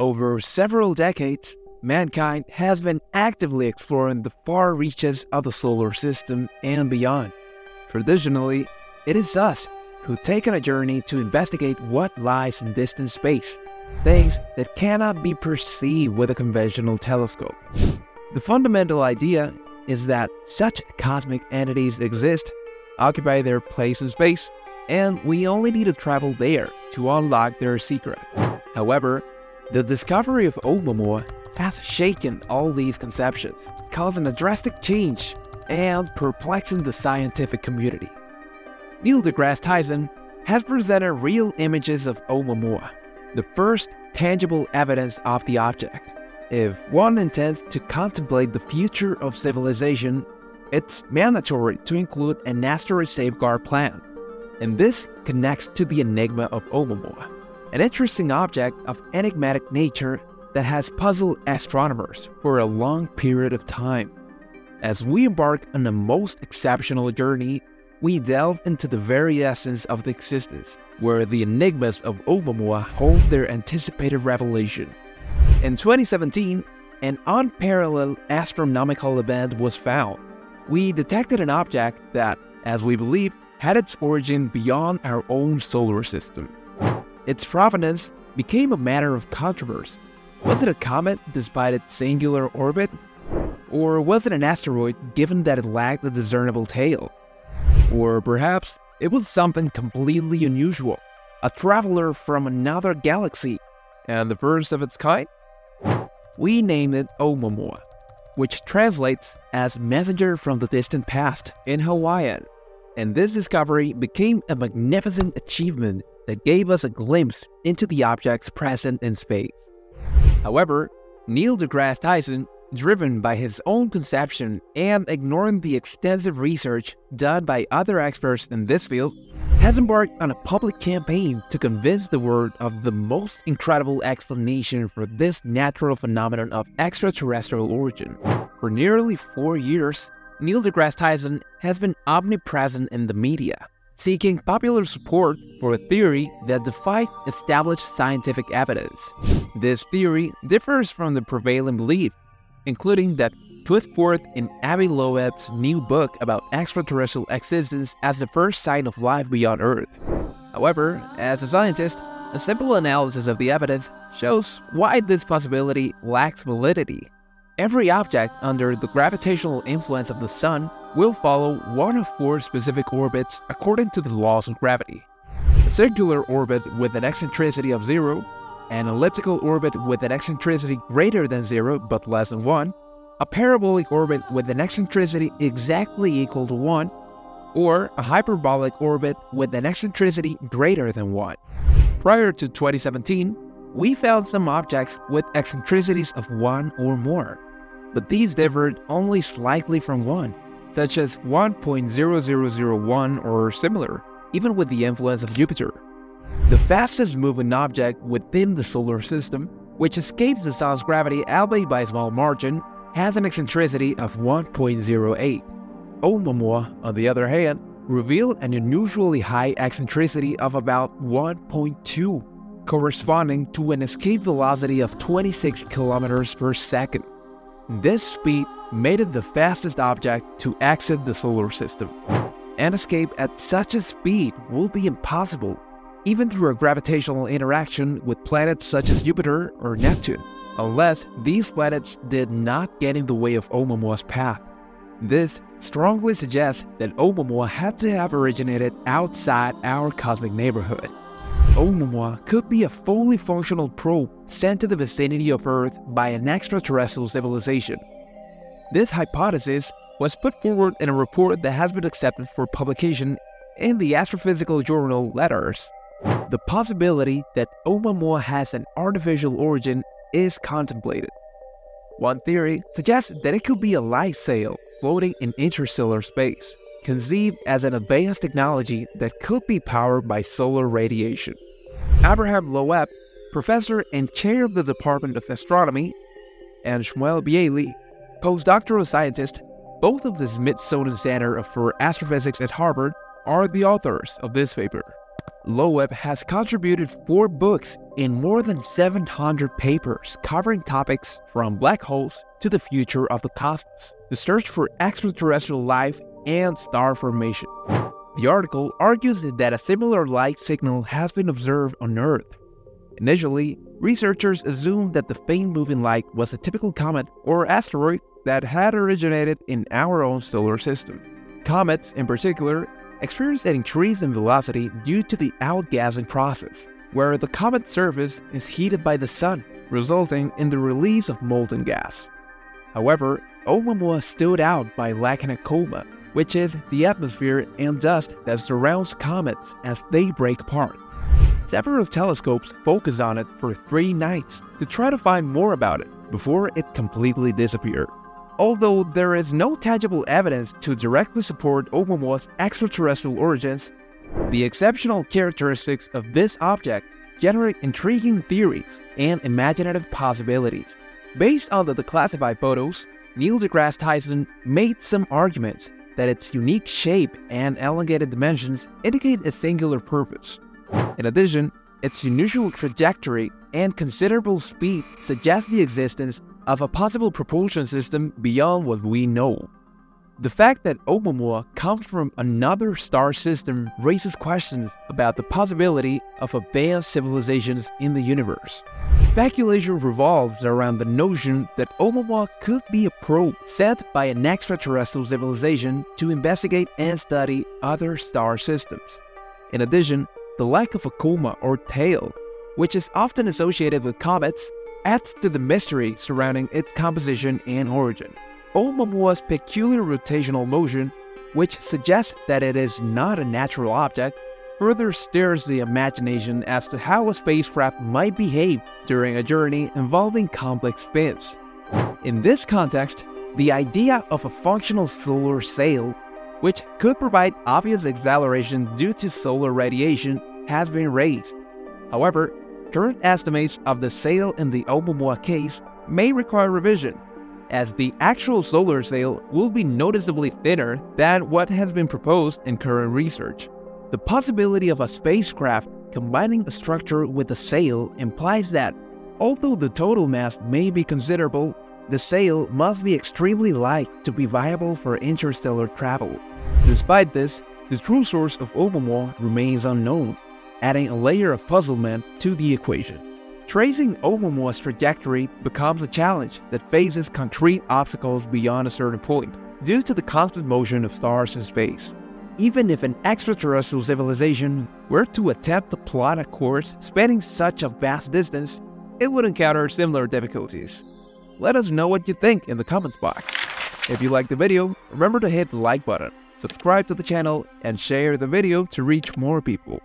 Over several decades, mankind has been actively exploring the far reaches of the solar system and beyond. Traditionally, it is us who take on a journey to investigate what lies in distant space, things that cannot be perceived with a conventional telescope. The fundamental idea is that such cosmic entities exist, occupy their place in space, and we only need to travel there to unlock their secrets. However, the discovery of Oumuamua has shaken all these conceptions, causing a drastic change and perplexing the scientific community. Neil deGrasse Tyson has presented real images of Oumuamua, the first tangible evidence of the object. If one intends to contemplate the future of civilization, it's mandatory to include an asteroid safeguard plan. And this connects to the enigma of Oumuamua, an interesting object of enigmatic nature that has puzzled astronomers for a long period of time. As we embark on the most exceptional journey, we delve into the very essence of the existence, where the enigmas of Oumuamua hold their anticipated revelation. In 2017, an unparalleled astronomical event was found. We detected an object that, as we believe, had its origin beyond our own solar system. Its provenance became a matter of controversy. Was it a comet despite its singular orbit? Or was it an asteroid given that it lacked a discernible tail? Or perhaps it was something completely unusual, a traveler from another galaxy, and the first of its kind? We named it Oumuamua, which translates as messenger from the distant past in Hawaiian. And this discovery became a magnificent achievement that gave us a glimpse into the objects present in space. However, Neil deGrasse Tyson, driven by his own conception and ignoring the extensive research done by other experts in this field, has embarked on a public campaign to convince the world of the most incredible explanation for this natural phenomenon of extraterrestrial origin. For nearly four years, Neil deGrasse Tyson has been omnipresent in the media, seeking popular support for a theory that defied established scientific evidence. This theory differs from the prevailing belief, including that put forth in Avi Loeb's new book about extraterrestrial existence as the first sign of life beyond Earth. However, as a scientist, a simple analysis of the evidence shows why this possibility lacks validity. Every object under the gravitational influence of the Sun will follow one of four specific orbits according to the laws of gravity. A circular orbit with an eccentricity of zero, an elliptical orbit with an eccentricity greater than zero but less than 1, a parabolic orbit with an eccentricity exactly equal to 1, or a hyperbolic orbit with an eccentricity greater than 1. Prior to 2017, we found some objects with eccentricities of 1 or more, but these differed only slightly from 1, such as 1.0001 or similar, even with the influence of Jupiter. The fastest moving object within the solar system, which escapes the Sun's gravity albeit by a small margin, has an eccentricity of 1.08. Oumuamua, on the other hand, revealed an unusually high eccentricity of about 1.2, corresponding to an escape velocity of 26 kilometers per second. This speed made it the fastest object to exit the solar system. An escape at such a speed will be impossible, even through a gravitational interaction with planets such as Jupiter or Neptune unless these planets did not get in the way of Oumuamua's path. This strongly suggests that Oumuamua had to have originated outside our cosmic neighborhood. Oumuamua could be a fully functional probe sent to the vicinity of Earth by an extraterrestrial civilization. This hypothesis was put forward in a report that has been accepted for publication in the astrophysical journal Letters. The possibility that Oumuamua has an artificial origin is contemplated. One theory suggests that it could be a light sail floating in interstellar space, conceived as an advanced technology that could be powered by solar radiation. Abraham Loeb, professor and chair of the Department of Astronomy, and Shmuel Bialy, postdoctoral scientist, both of the Smithsonian Center for Astrophysics at Harvard, are the authors of this paper. Loeb has contributed four books and more than 700 papers covering topics from black holes to the future of the cosmos, the search for extraterrestrial life, and star formation. The article argues that a similar light signal has been observed on Earth. Initially, researchers assumed that the faint moving light was a typical comet or asteroid that had originated in our own solar system. Comets, in particular, experience an increase in velocity due to the outgassing process, where the comet's surface is heated by the sun, resulting in the release of molten gas. However, Oumuamua stood out by lacking a coma, which is the atmosphere and dust that surrounds comets as they break apart. Several telescopes focused on it for three nights to try to find more about it before it completely disappeared. Although there is no tangible evidence to directly support Oumuamua's extraterrestrial origins, the exceptional characteristics of this object generate intriguing theories and imaginative possibilities. Based on the declassified photos, Neil deGrasse Tyson made some arguments that its unique shape and elongated dimensions indicate a singular purpose. In addition, its unusual trajectory and considerable speed suggest the existence of a possible propulsion system beyond what we know. The fact that Oumuamua comes from another star system raises questions about the possibility of advanced civilizations in the universe. Speculation revolves around the notion that Oumuamua could be a probe sent by an extraterrestrial civilization to investigate and study other star systems. In addition, the lack of a coma or tail, which is often associated with comets, adds to the mystery surrounding its composition and origin. Oumuamua's peculiar rotational motion, which suggests that it is not a natural object, further stirs the imagination as to how a spacecraft might behave during a journey involving complex spins. In this context, the idea of a functional solar sail, which could provide obvious acceleration due to solar radiation, has been raised. However, Current estimates of the sail in the Oumuamua case may require revision, as the actual solar sail will be noticeably thinner than what has been proposed in current research. The possibility of a spacecraft combining a structure with a sail implies that, although the total mass may be considerable, the sail must be extremely light to be viable for interstellar travel. Despite this, the true source of Oumuamua remains unknown, adding a layer of puzzlement to the equation. Tracing Oumuamua's trajectory becomes a challenge that faces concrete obstacles beyond a certain point, due to the constant motion of stars in space. Even if an extraterrestrial civilization were to attempt to plot a course spanning such a vast distance, it would encounter similar difficulties. Let us know what you think in the comments box. If you liked the video, remember to hit the like button, subscribe to the channel, and share the video to reach more people.